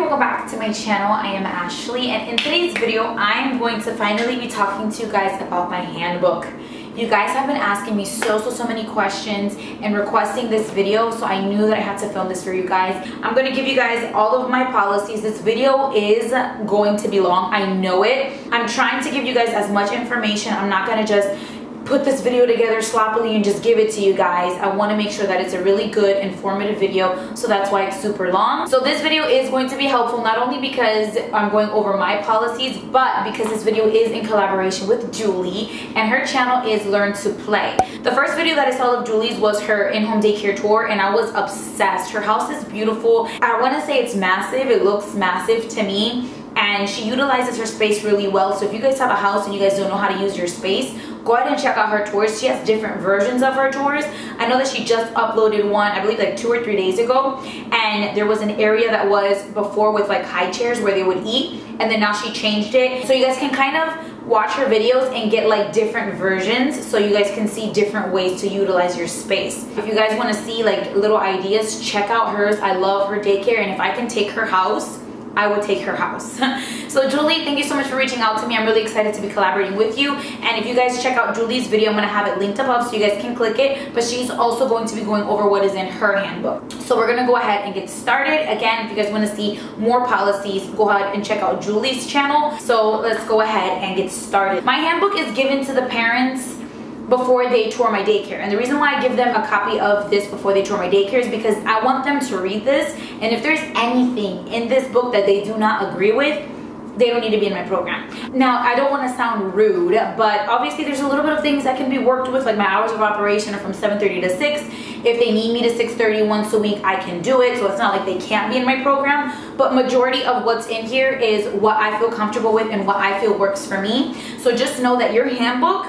welcome back to my channel. I am Ashley and in today's video I am going to finally be talking to you guys about my handbook. You guys have been asking me so so so many questions and requesting this video so I knew that I had to film this for you guys. I'm going to give you guys all of my policies. This video is going to be long. I know it. I'm trying to give you guys as much information. I'm not going to just put this video together sloppily and just give it to you guys. I want to make sure that it's a really good informative video so that's why it's super long. So this video is going to be helpful not only because I'm going over my policies but because this video is in collaboration with Julie and her channel is Learn to Play. The first video that I saw of Julie's was her in-home daycare tour and I was obsessed. Her house is beautiful. I want to say it's massive. It looks massive to me and she utilizes her space really well. So if you guys have a house and you guys don't know how to use your space, go ahead and check out her tours. She has different versions of her tours. I know that she just uploaded one, I believe like two or three days ago. And there was an area that was before with like high chairs where they would eat. And then now she changed it. So you guys can kind of watch her videos and get like different versions so you guys can see different ways to utilize your space. If you guys want to see like little ideas, check out hers. I love her daycare and if I can take her house I would take her house. so Julie, thank you so much for reaching out to me. I'm really excited to be collaborating with you. And if you guys check out Julie's video, I'm gonna have it linked above so you guys can click it. But she's also going to be going over what is in her handbook. So we're gonna go ahead and get started. Again, if you guys wanna see more policies, go ahead and check out Julie's channel. So let's go ahead and get started. My handbook is given to the parents before they tour my daycare. And the reason why I give them a copy of this before they tour my daycare is because I want them to read this. And if there's anything in this book that they do not agree with, they don't need to be in my program. Now, I don't want to sound rude, but obviously there's a little bit of things that can be worked with, like my hours of operation are from 7.30 to 6. If they need me to 6.30 once a week, I can do it, so it's not like they can't be in my program, but majority of what's in here is what I feel comfortable with and what I feel works for me. So just know that your handbook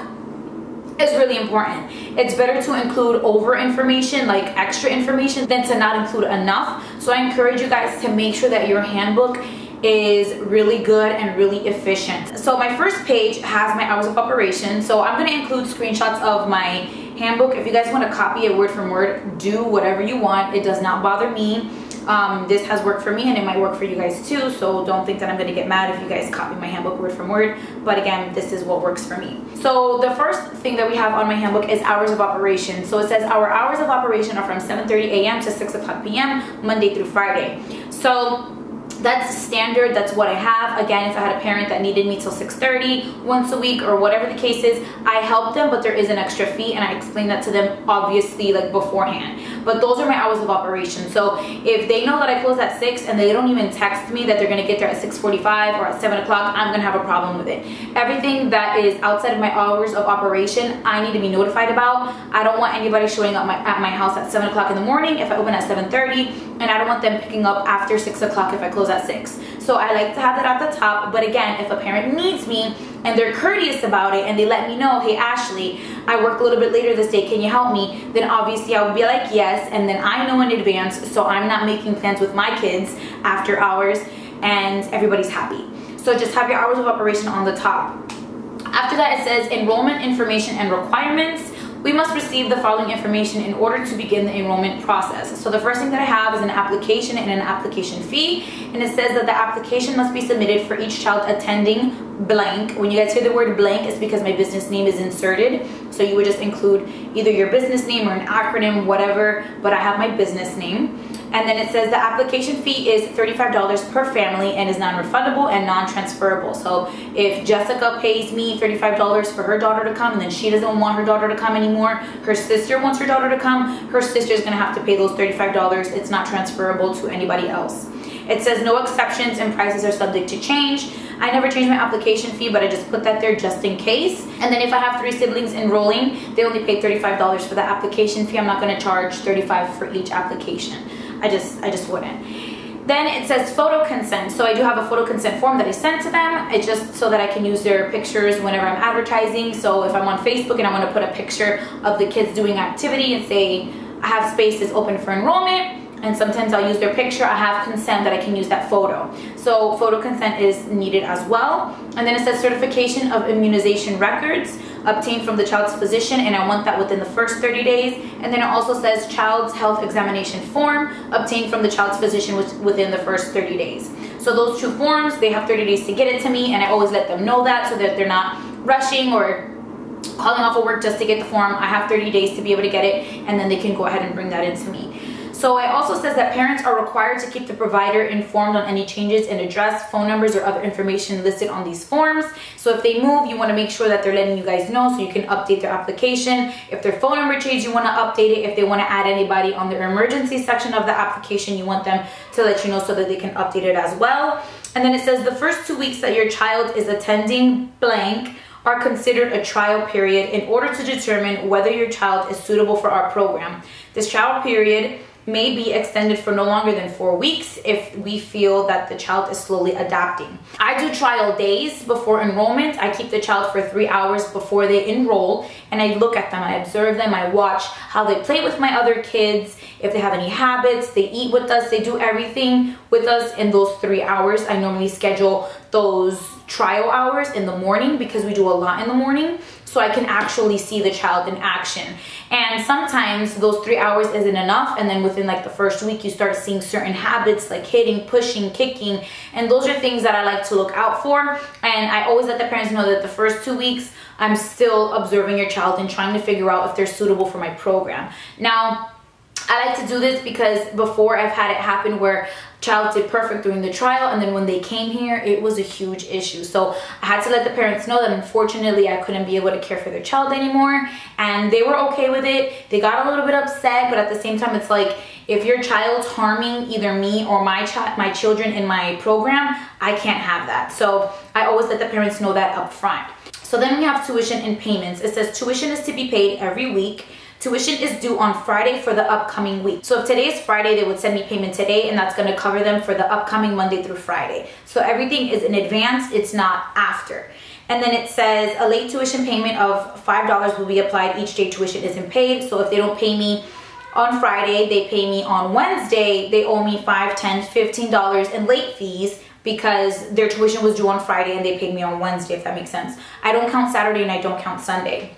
is really important. It's better to include over information, like extra information, than to not include enough. So I encourage you guys to make sure that your handbook is really good and really efficient. So my first page has my hours of operation. So I'm gonna include screenshots of my handbook. If you guys wanna copy it word for word, do whatever you want. It does not bother me um, this has worked for me and it might work for you guys too so don't think that I'm gonna get mad if you guys copy my handbook word for word but again this is what works for me so the first thing that we have on my handbook is hours of operation so it says our hours of operation are from 7:30 a.m. to 6 o'clock p.m. Monday through Friday so that's standard that's what i have again if i had a parent that needed me till 6:30 once a week or whatever the case is i help them but there is an extra fee and i explain that to them obviously like beforehand but those are my hours of operation. So if they know that i close at 6 and they don't even text me that they're going to get there at 6:45 or at 7 o'clock i'm going to have a problem with it. Everything that is outside of my hours of operation i need to be notified about. I don't want anybody showing up my, at my house at 7 o'clock in the morning if i open at 7:30 and I don't want them picking up after 6 o'clock if I close at 6. So I like to have that at the top, but again, if a parent needs me and they're courteous about it and they let me know, hey Ashley, I work a little bit later this day, can you help me? Then obviously I would be like, yes, and then I know in advance so I'm not making plans with my kids after hours and everybody's happy. So just have your hours of operation on the top. After that, it says enrollment information and requirements we must receive the following information in order to begin the enrollment process. So the first thing that I have is an application and an application fee. And it says that the application must be submitted for each child attending blank. When you guys hear the word blank, it's because my business name is inserted. So you would just include either your business name or an acronym, whatever, but I have my business name. And then it says the application fee is $35 per family and is non-refundable and non-transferable. So if Jessica pays me $35 for her daughter to come and then she doesn't want her daughter to come anymore, her sister wants her daughter to come, her sister is gonna have to pay those $35. It's not transferable to anybody else. It says no exceptions and prices are subject to change. I never change my application fee, but I just put that there just in case. And then if I have three siblings enrolling, they only pay $35 for the application fee. I'm not gonna charge 35 for each application. I just, I just wouldn't. Then it says photo consent. So I do have a photo consent form that I sent to them. It's just so that I can use their pictures whenever I'm advertising. So if I'm on Facebook and I want to put a picture of the kids doing activity and say, I have spaces open for enrollment, and sometimes I'll use their picture. I have consent that I can use that photo. So photo consent is needed as well. And then it says certification of immunization records obtained from the child's physician and I want that within the first 30 days. And then it also says child's health examination form obtained from the child's physician within the first 30 days. So those two forms, they have 30 days to get it to me and I always let them know that so that they're not rushing or calling off of work just to get the form. I have 30 days to be able to get it and then they can go ahead and bring that into me. So it also says that parents are required to keep the provider informed on any changes in address, phone numbers, or other information listed on these forms. So if they move, you want to make sure that they're letting you guys know so you can update their application. If their phone number changes, you want to update it. If they want to add anybody on their emergency section of the application, you want them to let you know so that they can update it as well. And then it says the first two weeks that your child is attending blank are considered a trial period in order to determine whether your child is suitable for our program. This trial period may be extended for no longer than four weeks if we feel that the child is slowly adapting. I do trial days before enrollment. I keep the child for three hours before they enroll and I look at them, I observe them, I watch how they play with my other kids, if they have any habits, they eat with us, they do everything with us in those three hours. I normally schedule those trial hours in the morning because we do a lot in the morning so I can actually see the child in action. And sometimes those three hours isn't enough and then within like the first week you start seeing certain habits like hitting, pushing, kicking and those are things that I like to look out for and I always let the parents know that the first two weeks I'm still observing your child and trying to figure out if they're suitable for my program. Now, I like to do this because before I've had it happen where child did perfect during the trial and then when they came here it was a huge issue. So i had to let the parents know that unfortunately i couldn't be able to care for their child anymore and they were okay with it. They got a little bit upset but at the same time it's like if your child's harming either me or my child my children in my program i can't have that. So i always let the parents know that up front so then we have tuition and payments. It says tuition is to be paid every week Tuition is due on Friday for the upcoming week. So if today is Friday, they would send me payment today and that's gonna cover them for the upcoming Monday through Friday. So everything is in advance, it's not after. And then it says a late tuition payment of $5 will be applied each day tuition isn't paid. So if they don't pay me on Friday, they pay me on Wednesday, they owe me $5, $10, $15 in late fees because their tuition was due on Friday and they paid me on Wednesday, if that makes sense. I don't count Saturday and I don't count Sunday.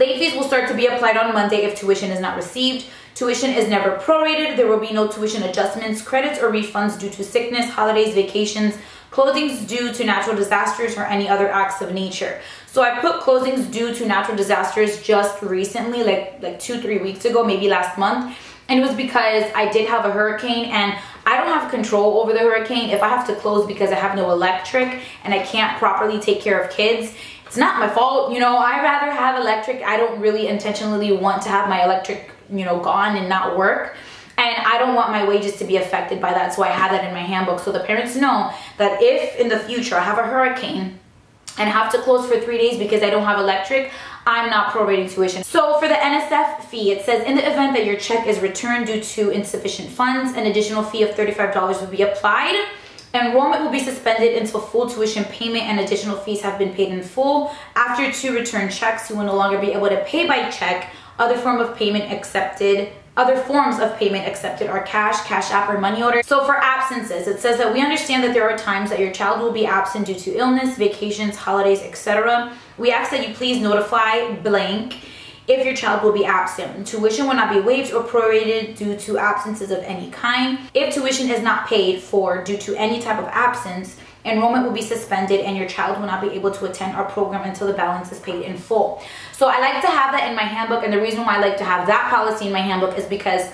Late fees will start to be applied on Monday if tuition is not received. Tuition is never prorated. There will be no tuition adjustments, credits, or refunds due to sickness, holidays, vacations, closings due to natural disasters, or any other acts of nature. So I put closings due to natural disasters just recently, like, like two, three weeks ago, maybe last month. And it was because I did have a hurricane and I don't have control over the hurricane. If I have to close because I have no electric and I can't properly take care of kids, it's not my fault. You know, I rather have electric. I don't really intentionally want to have my electric, you know, gone and not work. And I don't want my wages to be affected by that. So I have that in my handbook. So the parents know that if in the future I have a hurricane and have to close for three days because I don't have electric, I'm not prorating tuition. So for the NSF fee, it says in the event that your check is returned due to insufficient funds, an additional fee of $35 will be applied. Enrollment will be suspended until full tuition payment and additional fees have been paid in full. After two return checks, you will no longer be able to pay by check. Other form of payment accepted other forms of payment accepted are cash, cash app, or money order. So for absences, it says that we understand that there are times that your child will be absent due to illness, vacations, holidays, etc. We ask that you please notify blank if your child will be absent. Tuition will not be waived or prorated due to absences of any kind. If tuition is not paid for due to any type of absence, enrollment will be suspended and your child will not be able to attend our program until the balance is paid in full. So I like to have that in my handbook and the reason why I like to have that policy in my handbook is because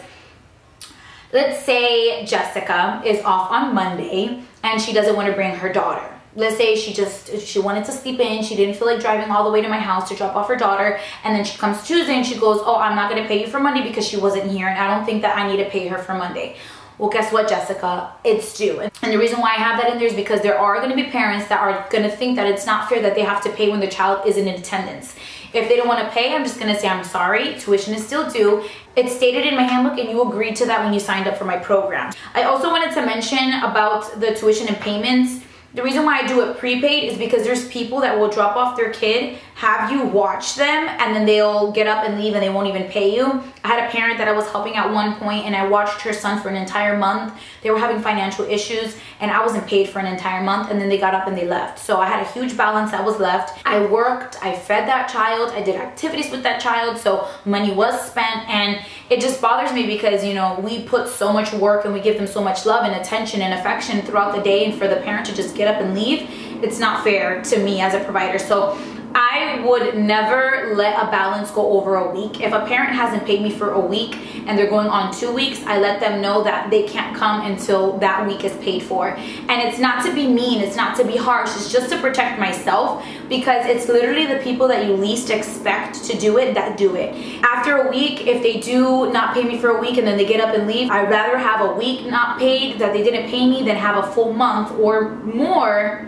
let's say Jessica is off on Monday and she doesn't want to bring her daughter let's say she just she wanted to sleep in she didn't feel like driving all the way to my house to drop off her daughter and then she comes tuesday and she goes oh i'm not going to pay you for monday because she wasn't here and i don't think that i need to pay her for monday. Well guess what jessica? It's due. And the reason why i have that in there is because there are going to be parents that are going to think that it's not fair that they have to pay when the child isn't in attendance. If they don't want to pay i'm just going to say i'm sorry tuition is still due. It's stated in my handbook and you agreed to that when you signed up for my program. I also wanted to mention about the tuition and payments the reason why I do it prepaid is because there's people that will drop off their kid have you watch them and then they'll get up and leave and they won't even pay you. I had a parent that I was helping at one point and I watched her son for an entire month. They were having financial issues and I wasn't paid for an entire month and then they got up and they left. So I had a huge balance that was left. I worked, I fed that child, I did activities with that child, so money was spent and it just bothers me because, you know, we put so much work and we give them so much love and attention and affection throughout the day and for the parent to just get up and leave, it's not fair to me as a provider. So I would never let a balance go over a week. If a parent hasn't paid me for a week and they're going on two weeks, I let them know that they can't come until that week is paid for. And it's not to be mean, it's not to be harsh, it's just to protect myself because it's literally the people that you least expect to do it that do it. After a week, if they do not pay me for a week and then they get up and leave, I'd rather have a week not paid that they didn't pay me than have a full month or more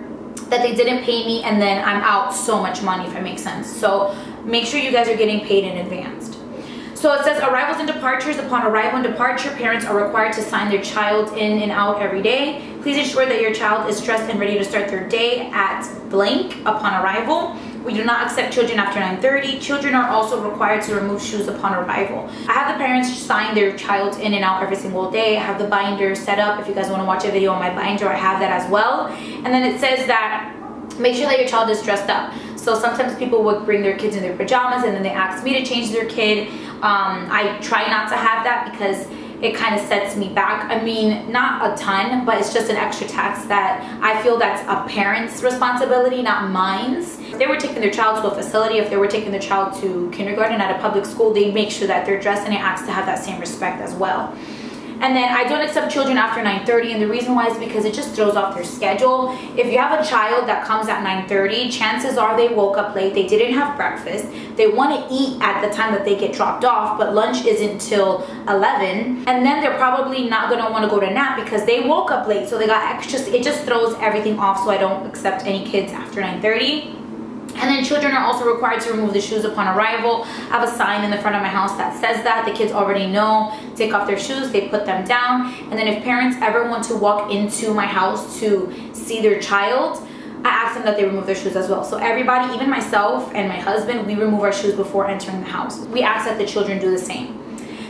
that they didn't pay me and then I'm out so much money if it makes sense. So make sure you guys are getting paid in advance. So it says arrivals and departures. Upon arrival and departure, parents are required to sign their child in and out every day. Please ensure that your child is dressed and ready to start their day at blank upon arrival. We do not accept children after 9.30. Children are also required to remove shoes upon arrival. I have the parents sign their child in and out every single day. I have the binder set up. If you guys want to watch a video on my binder, I have that as well. And then it says that make sure that your child is dressed up. So sometimes people would bring their kids in their pajamas and then they ask me to change their kid. Um, I try not to have that because it kind of sets me back. I mean, not a ton, but it's just an extra tax that I feel that's a parent's responsibility, not mine's. If they were taking their child to a facility, if they were taking their child to kindergarten at a public school, they make sure that they're dressed and it asks to have that same respect as well. And then I don't accept children after 9.30 and the reason why is because it just throws off their schedule. If you have a child that comes at 9.30, chances are they woke up late, they didn't have breakfast, they want to eat at the time that they get dropped off, but lunch isn't till 11. And then they're probably not going to want to go to nap because they woke up late, so they got extra, it just throws everything off, so I don't accept any kids after 9.30. And then children are also required to remove the shoes upon arrival. I have a sign in the front of my house that says that. The kids already know. Take off their shoes, they put them down. And then if parents ever want to walk into my house to see their child, I ask them that they remove their shoes as well. So everybody, even myself and my husband, we remove our shoes before entering the house. We ask that the children do the same.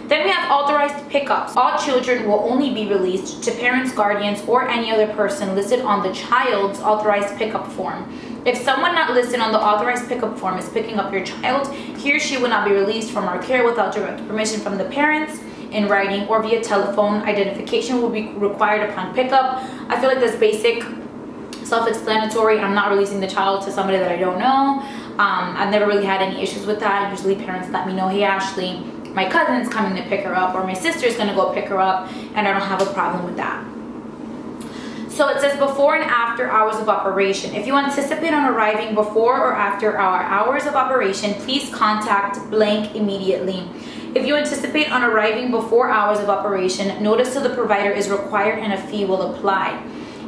Then we have authorized pickups. All children will only be released to parents, guardians, or any other person listed on the child's authorized pickup form. If someone not listed on the authorized pickup form is picking up your child, he or she will not be released from our care without direct permission from the parents in writing or via telephone. Identification will be required upon pickup. I feel like that's basic, self-explanatory. I'm not releasing the child to somebody that I don't know. Um, I've never really had any issues with that. Usually parents let me know, hey Ashley, my cousin's coming to pick her up or my sister's gonna go pick her up and I don't have a problem with that. So it says before and after hours of operation. If you anticipate on arriving before or after our hours of operation, please contact blank immediately. If you anticipate on arriving before hours of operation, notice to the provider is required and a fee will apply.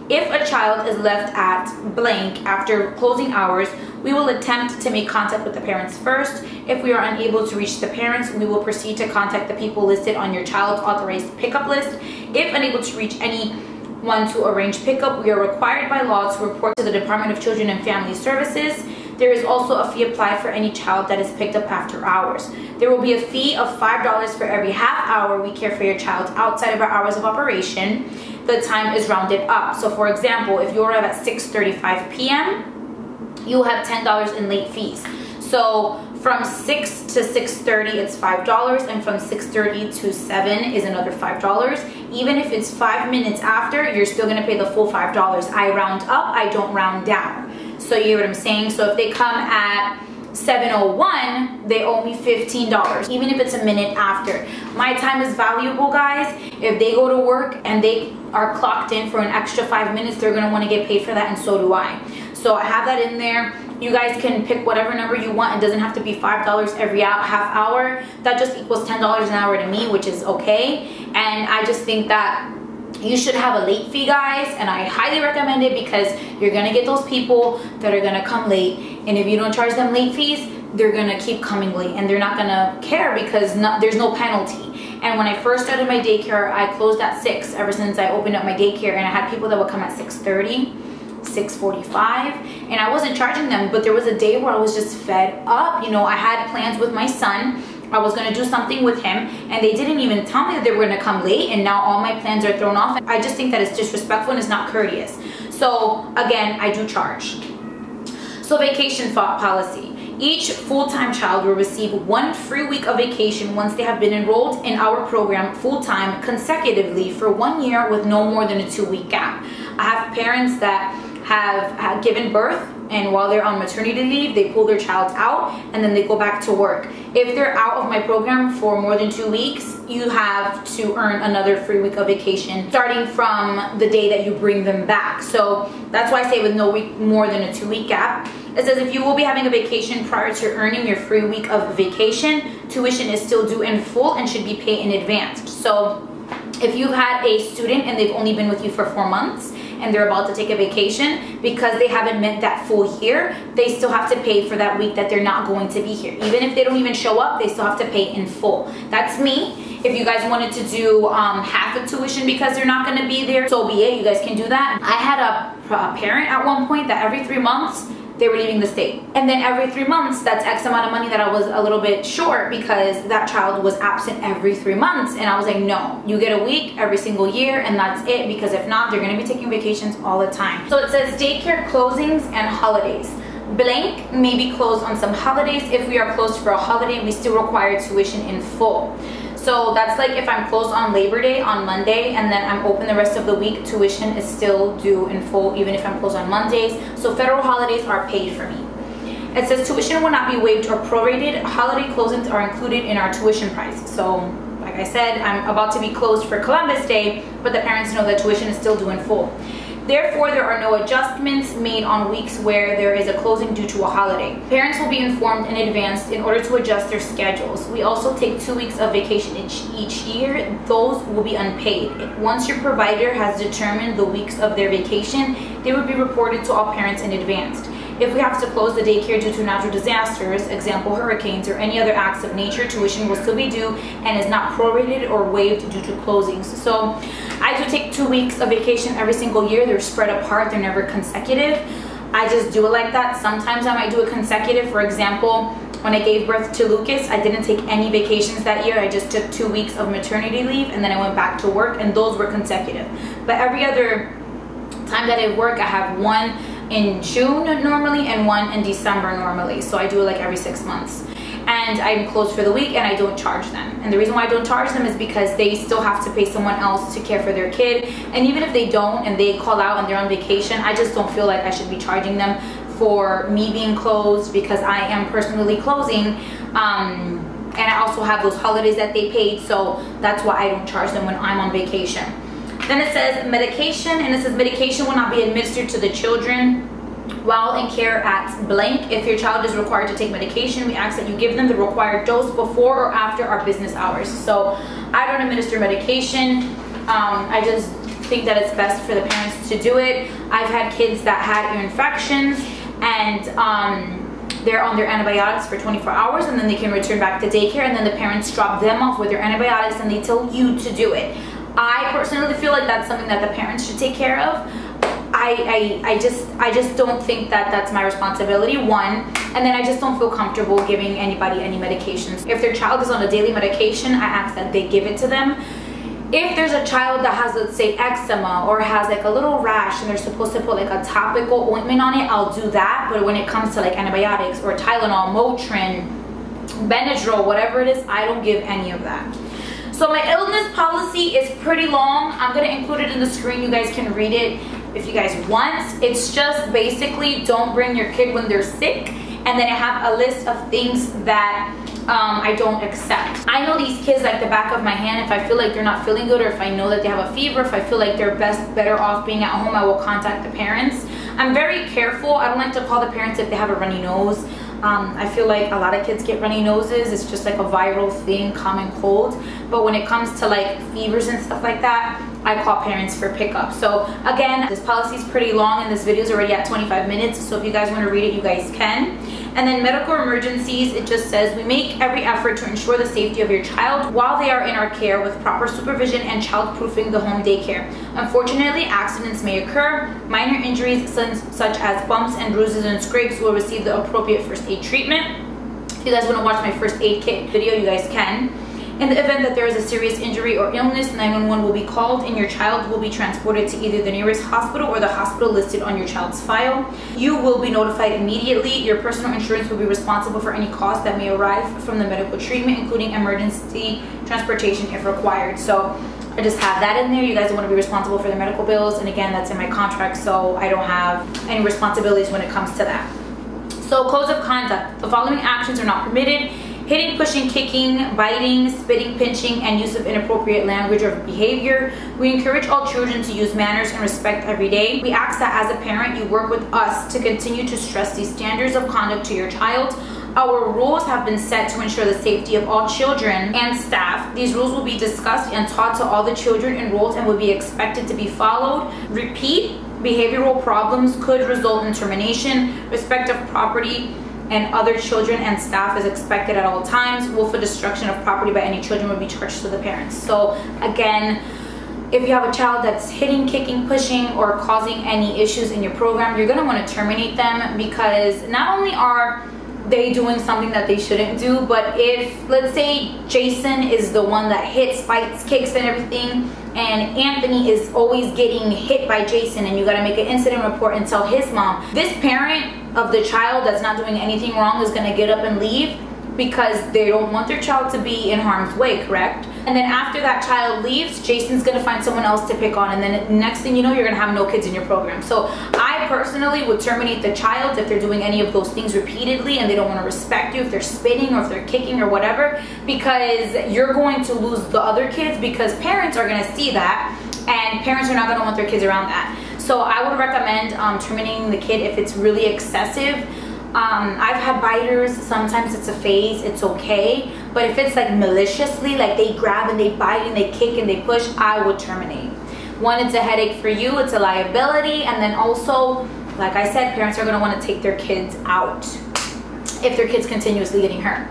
If a child is left at blank after closing hours, we will attempt to make contact with the parents first. If we are unable to reach the parents, we will proceed to contact the people listed on your child's authorized pickup list. If unable to reach anyone to arrange pickup, we are required by law to report to the Department of Children and Family Services. There is also a fee applied for any child that is picked up after hours. There will be a fee of $5 for every half hour we care for your child outside of our hours of operation the time is rounded up. So for example, if you arrive at 6.35 p.m., you have $10 in late fees. So from 6 to 6.30, it's $5, and from 6.30 to 7 is another $5. Even if it's five minutes after, you're still gonna pay the full $5. I round up, I don't round down. So you know what I'm saying? So if they come at 701 they owe me $15 even if it's a minute after my time is valuable guys if they go to work and they are clocked in for an extra five minutes they're to want to get paid for that and so do I so I have that in there you guys can pick whatever number you want. It doesn't have to be five dollars every half hour. That just equals ten dollars an hour to me which is okay. And I just think that you should have a late fee guys. And I highly recommend it because you're gonna get those people that are gonna come late. And if you don't charge them late fees they're gonna keep coming late. And they're not gonna care because there's no penalty. And when I first started my daycare I closed at 6 ever since I opened up my daycare and I had people that would come at 6.30 6.45 and I wasn't charging them but there was a day where I was just fed up you know I had plans with my son I was gonna do something with him and they didn't even tell me that they were gonna come late and now all my plans are thrown off. I just think that it's disrespectful and it's not courteous. So again, I do charge. So vacation policy. Each full-time child will receive one free week of vacation once they have been enrolled in our program full-time consecutively for one year with no more than a two-week gap. I have parents that have, given birth and while they're on maternity leave, they pull their child out and then they go back to work. If they're out of my program for more than two weeks, you have to earn another free week of vacation starting from the day that you bring them back. So that's why I say with no week more than a two week gap. It says if you will be having a vacation prior to earning your free week of vacation, tuition is still due in full and should be paid in advance. So if you've had a student and they've only been with you for four months and they're about to take a vacation because they haven't met that full year they still have to pay for that week that they're not going to be here. Even if they don't even show up they still have to pay in full. That's me. If you guys wanted to do um, half of tuition because they're not going to be there so be it. You guys can do that. I had a, a parent at one point that every three months they were leaving the state. And then every three months, that's X amount of money that I was a little bit short because that child was absent every three months. And I was like, no, you get a week every single year and that's it because if not, they're gonna be taking vacations all the time. So it says daycare closings and holidays. Blank may be closed on some holidays. If we are closed for a holiday, we still require tuition in full. So that's like if I'm closed on Labor Day on Monday and then I'm open the rest of the week, tuition is still due in full even if I'm closed on Mondays. So federal holidays are paid for me. It says tuition will not be waived or prorated. Holiday closings are included in our tuition price. So like I said, I'm about to be closed for Columbus Day, but the parents know that tuition is still due in full. Therefore, there are no adjustments made on weeks where there is a closing due to a holiday. Parents will be informed in advance in order to adjust their schedules. We also take two weeks of vacation each, each year. Those will be unpaid. Once your provider has determined the weeks of their vacation, they will be reported to all parents in advance. If we have to close the daycare due to natural disasters, example hurricanes or any other acts of nature, tuition will still be due and is not prorated or waived due to closings. So I do take two weeks of vacation every single year. They're spread apart, they're never consecutive. I just do it like that. Sometimes I might do it consecutive. For example, when I gave birth to Lucas, I didn't take any vacations that year. I just took two weeks of maternity leave and then I went back to work and those were consecutive. But every other time that I work, I have one in June normally and one in December normally. So I do it like every six months. And I'm closed for the week and I don't charge them. And the reason why I don't charge them is because they still have to pay someone else to care for their kid. And even if they don't and they call out and they're on vacation, I just don't feel like I should be charging them for me being closed because I am personally closing. Um, and I also have those holidays that they paid. So that's why I don't charge them when I'm on vacation. Then it says medication, and it says medication will not be administered to the children while in care at blank. If your child is required to take medication, we ask that you give them the required dose before or after our business hours. So I don't administer medication. Um, I just think that it's best for the parents to do it. I've had kids that had ear infections and um, they're on their antibiotics for 24 hours and then they can return back to daycare and then the parents drop them off with their antibiotics and they tell you to do it. I personally feel like that's something that the parents should take care of. I, I, I just I just don't think that that's my responsibility one. And then I just don't feel comfortable giving anybody any medications. If their child is on a daily medication I ask that they give it to them. If there's a child that has let's say eczema or has like a little rash and they're supposed to put like a topical ointment on it I'll do that. But when it comes to like antibiotics or Tylenol Motrin Benadryl whatever it is I don't give any of that so my illness policy is pretty long. I'm gonna include it in the screen. You guys can read it if you guys want. It's just basically don't bring your kid when they're sick. And then I have a list of things that um, I don't accept. I know these kids like the back of my hand. If I feel like they're not feeling good or if I know that they have a fever, if I feel like they're best better off being at home, I will contact the parents. I'm very careful. I don't like to call the parents if they have a runny nose. Um, I feel like a lot of kids get runny noses. It's just like a viral thing, common cold. But when it comes to like fevers and stuff like that, I call parents for pickup. So again, this policy is pretty long and this video is already at 25 minutes. So if you guys want to read it, you guys can. And then medical emergencies, it just says we make every effort to ensure the safety of your child while they are in our care with proper supervision and child-proofing the home daycare. Unfortunately, accidents may occur. Minor injuries such as bumps and bruises and scrapes will receive the appropriate first aid treatment. If you guys want to watch my first aid kit video, you guys can. In the event that there is a serious injury or illness, 911 will be called and your child will be transported to either the nearest hospital or the hospital listed on your child's file. You will be notified immediately. Your personal insurance will be responsible for any costs that may arise from the medical treatment, including emergency transportation if required. So I just have that in there. You guys want to be responsible for the medical bills. And again, that's in my contract, so I don't have any responsibilities when it comes to that. So codes of conduct. The following actions are not permitted hitting, pushing, kicking, biting, spitting, pinching, and use of inappropriate language or behavior. We encourage all children to use manners and respect every day. We ask that as a parent, you work with us to continue to stress these standards of conduct to your child. Our rules have been set to ensure the safety of all children and staff. These rules will be discussed and taught to all the children enrolled and will be expected to be followed. Repeat behavioral problems could result in termination. Respect of property and other children and staff is expected at all times. Willful destruction of property by any children will be charged to the parents. So again, if you have a child that's hitting, kicking, pushing, or causing any issues in your program, you're gonna wanna terminate them because not only are they doing something that they shouldn't do, but if, let's say Jason is the one that hits, fights, kicks, and everything, and Anthony is always getting hit by Jason and you gotta make an incident report and tell his mom, this parent of the child that's not doing anything wrong is gonna get up and leave because they don't want their child to be in harm's way, correct? And then after that child leaves, Jason's gonna find someone else to pick on and then next thing you know, you're gonna have no kids in your program. So I personally would terminate the child if they're doing any of those things repeatedly and they don't wanna respect you, if they're spitting or if they're kicking or whatever, because you're going to lose the other kids because parents are gonna see that and parents are not gonna want their kids around that. So I would recommend um, terminating the kid if it's really excessive um, I've had biters, sometimes it's a phase, it's okay. But if it's like maliciously, like they grab and they bite and they kick and they push, I would terminate. One, it's a headache for you, it's a liability. And then also, like I said, parents are gonna wanna take their kids out if their kids continuously getting hurt.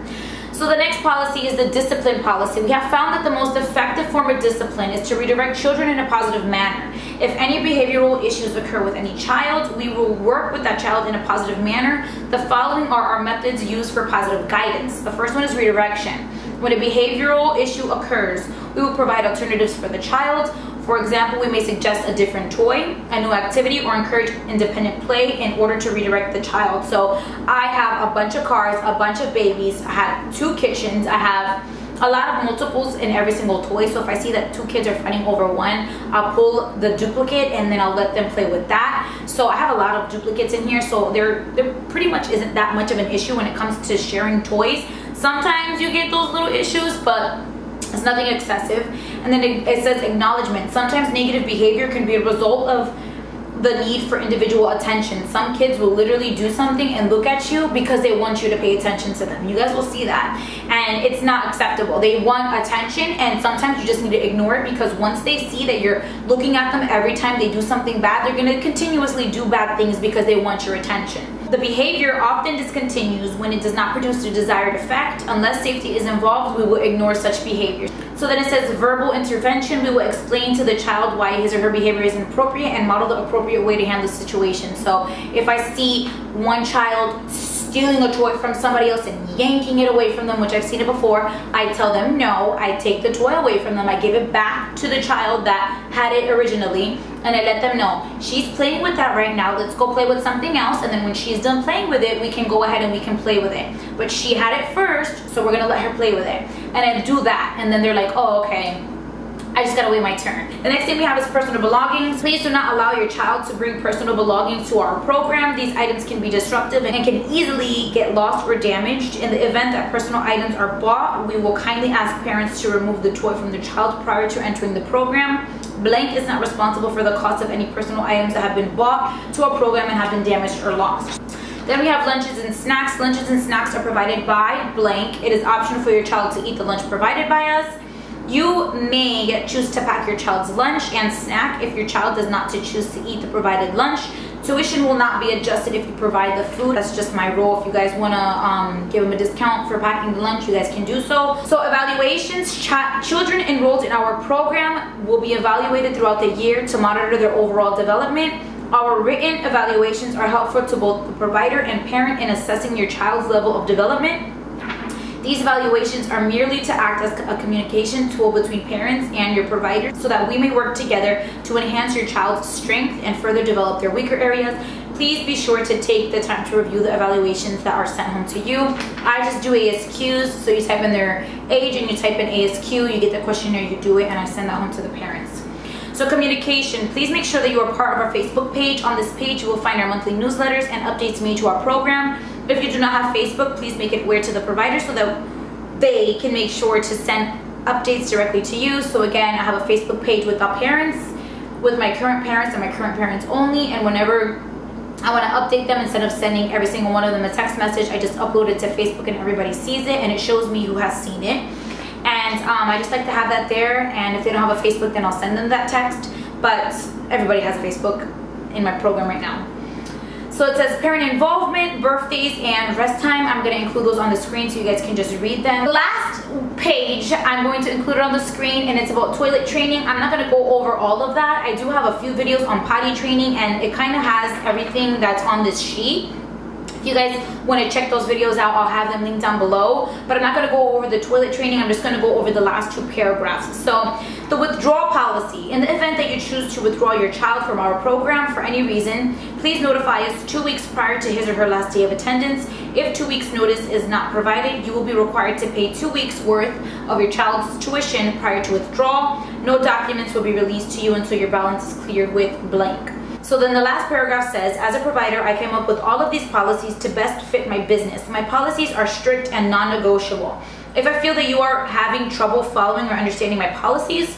So the next policy is the discipline policy. We have found that the most effective form of discipline is to redirect children in a positive manner. If any behavioral issues occur with any child, we will work with that child in a positive manner. The following are our methods used for positive guidance. The first one is redirection. When a behavioral issue occurs, we will provide alternatives for the child. For example, we may suggest a different toy, a new activity, or encourage independent play in order to redirect the child. So I have a bunch of cars, a bunch of babies, I have two kitchens, I have a lot of multiples in every single toy so if I see that two kids are fighting over one I'll pull the duplicate and then I'll let them play with that so I have a lot of duplicates in here so there there pretty much isn't that much of an issue when it comes to sharing toys sometimes you get those little issues but it's nothing excessive. And then it, it says acknowledgement. Sometimes negative behavior can be a result of the need for individual attention. Some kids will literally do something and look at you because they want you to pay attention to them. You guys will see that. And it's not acceptable. They want attention and sometimes you just need to ignore it because once they see that you're looking at them every time they do something bad, they're going to continuously do bad things because they want your attention. The behavior often discontinues when it does not produce the desired effect. Unless safety is involved, we will ignore such behavior. So then it says verbal intervention. We will explain to the child why his or her behavior is inappropriate and model the appropriate way to handle the situation. So if I see one child stealing a toy from somebody else and yanking it away from them, which I've seen it before, I tell them no, I take the toy away from them, I give it back to the child that had it originally, and I let them know, she's playing with that right now, let's go play with something else, and then when she's done playing with it, we can go ahead and we can play with it. But she had it first, so we're gonna let her play with it. And I do that, and then they're like, oh, okay, I just gotta wait my turn. The next thing we have is personal belongings. Please do not allow your child to bring personal belongings to our program. These items can be disruptive and can easily get lost or damaged. In the event that personal items are bought, we will kindly ask parents to remove the toy from the child prior to entering the program. Blank is not responsible for the cost of any personal items that have been bought to a program and have been damaged or lost. Then we have lunches and snacks. Lunches and snacks are provided by blank. It is optional for your child to eat the lunch provided by us. You may choose to pack your child's lunch and snack if your child does not to choose to eat the provided lunch. Tuition will not be adjusted if you provide the food. That's just my rule. If you guys want to um, give them a discount for packing the lunch, you guys can do so. So evaluations, children enrolled in our program will be evaluated throughout the year to monitor their overall development. Our written evaluations are helpful to both the provider and parent in assessing your child's level of development. These evaluations are merely to act as a communication tool between parents and your provider so that we may work together to enhance your child's strength and further develop their weaker areas. Please be sure to take the time to review the evaluations that are sent home to you. I just do ASQs, so you type in their age and you type in ASQ, you get the questionnaire, you do it, and I send that home to the parents. So communication, please make sure that you are part of our Facebook page. On this page, you will find our monthly newsletters and updates made to our program. If you do not have Facebook, please make it aware to the provider so that they can make sure to send updates directly to you. So again, I have a Facebook page with our parents, with my current parents and my current parents only. And whenever I want to update them, instead of sending every single one of them a text message, I just upload it to Facebook and everybody sees it and it shows me who has seen it. And um, I just like to have that there. And if they don't have a Facebook, then I'll send them that text. But everybody has a Facebook in my program right now. So it says parent involvement, birthdays, and rest time. I'm going to include those on the screen so you guys can just read them. The last page, I'm going to include it on the screen and it's about toilet training. I'm not going to go over all of that. I do have a few videos on potty training and it kind of has everything that's on this sheet. If you guys want to check those videos out, I'll have them linked down below. But I'm not going to go over the toilet training. I'm just going to go over the last two paragraphs. So the withdrawal policy. In the event that you choose to withdraw your child from our program for any reason, please notify us two weeks prior to his or her last day of attendance. If two weeks notice is not provided, you will be required to pay two weeks worth of your child's tuition prior to withdrawal. No documents will be released to you until your balance is cleared with blank. So then the last paragraph says, as a provider, I came up with all of these policies to best fit my business. My policies are strict and non-negotiable. If I feel that you are having trouble following or understanding my policies,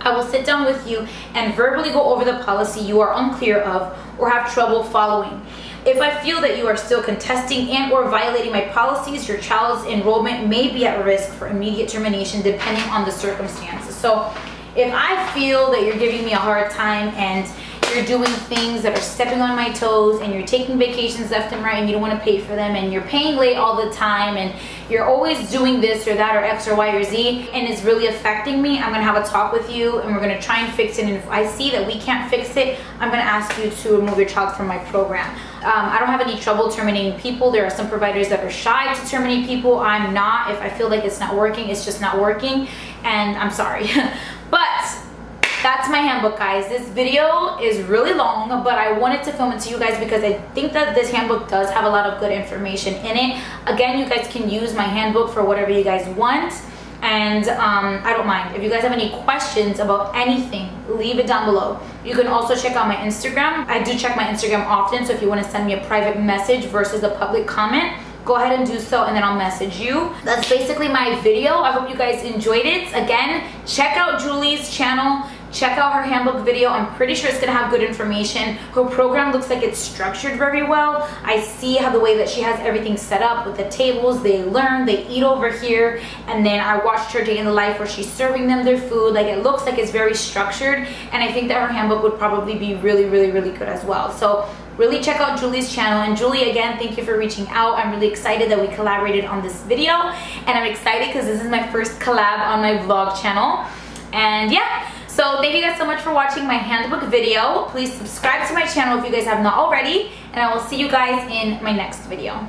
I will sit down with you and verbally go over the policy you are unclear of or have trouble following. If I feel that you are still contesting and or violating my policies, your child's enrollment may be at risk for immediate termination depending on the circumstances. So if I feel that you're giving me a hard time and you're doing things that are stepping on my toes and you're taking vacations left and right and you don't want to pay for them and you're paying late all the time and you're always doing this or that or X or Y or Z and it's really affecting me, I'm to have a talk with you and we're to try and fix it. And if I see that we can't fix it, I'm to ask you to remove your child from my program. Um, I don't have any trouble terminating people. There are some providers that are shy to terminate people. I'm not. If I feel like it's not working, it's just not working and I'm sorry. but that's my handbook guys this video is really long but i wanted to film it to you guys because i think that this handbook does have a lot of good information in it again you guys can use my handbook for whatever you guys want and um, I don't mind. If you guys have any questions about anything, leave it down below. You can also check out my Instagram. I do check my Instagram often, so if you want to send me a private message versus a public comment, go ahead and do so and then I'll message you. That's basically my video. I hope you guys enjoyed it. Again, check out Julie's channel. Check out her handbook video. I'm pretty sure it's gonna have good information. Her program looks like it's structured very well. I see how the way that she has everything set up with the tables, they learn, they eat over here, and then I watched her day in the life where she's serving them their food. Like it looks like it's very structured, and I think that her handbook would probably be really, really, really good as well. So really check out Julie's channel. And Julie, again, thank you for reaching out. I'm really excited that we collaborated on this video. And I'm excited because this is my first collab on my vlog channel. And yeah, so thank you guys so much for watching my handbook video. Please subscribe to my channel if you guys have not already. And I will see you guys in my next video.